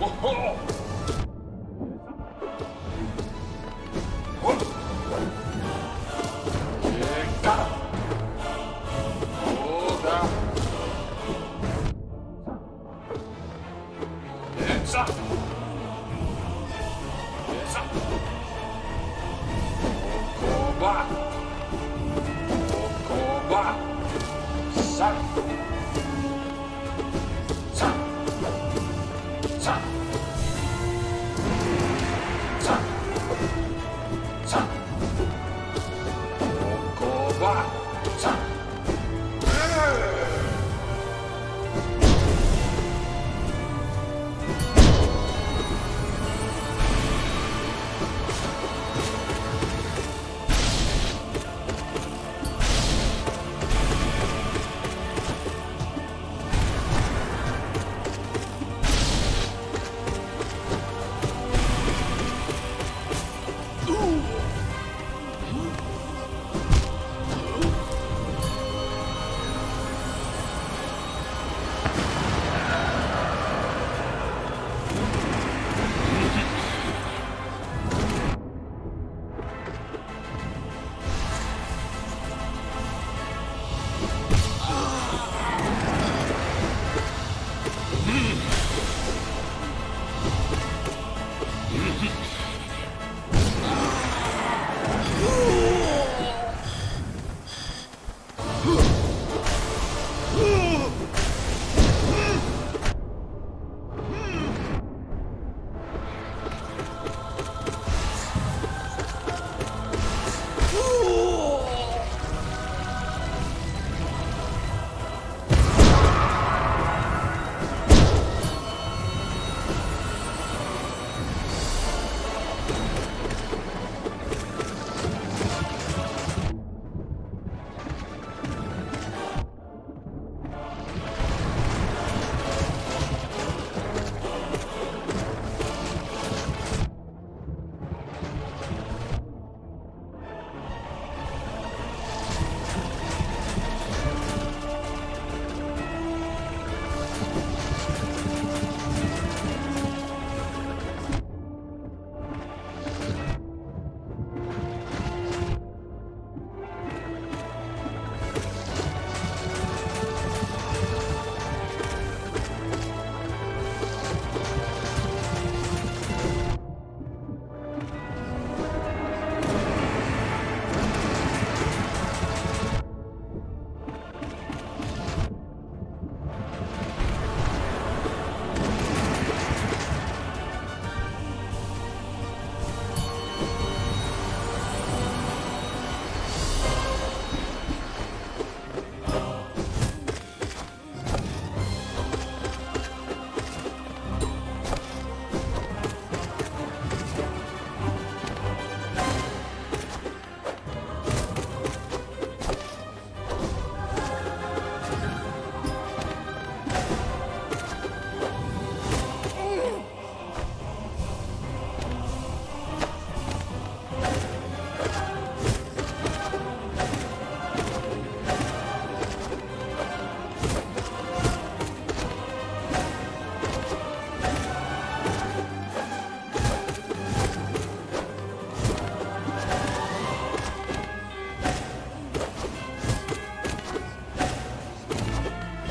Essa! Oh,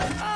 Ah!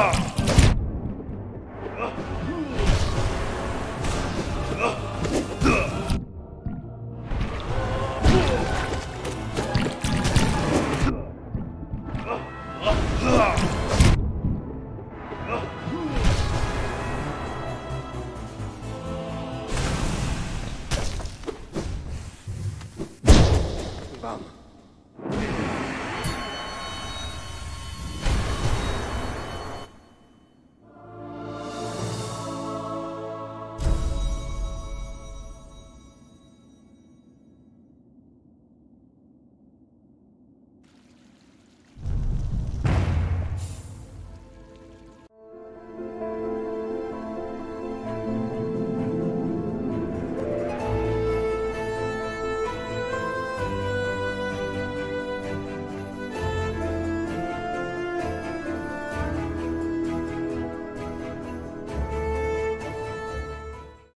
Ugh!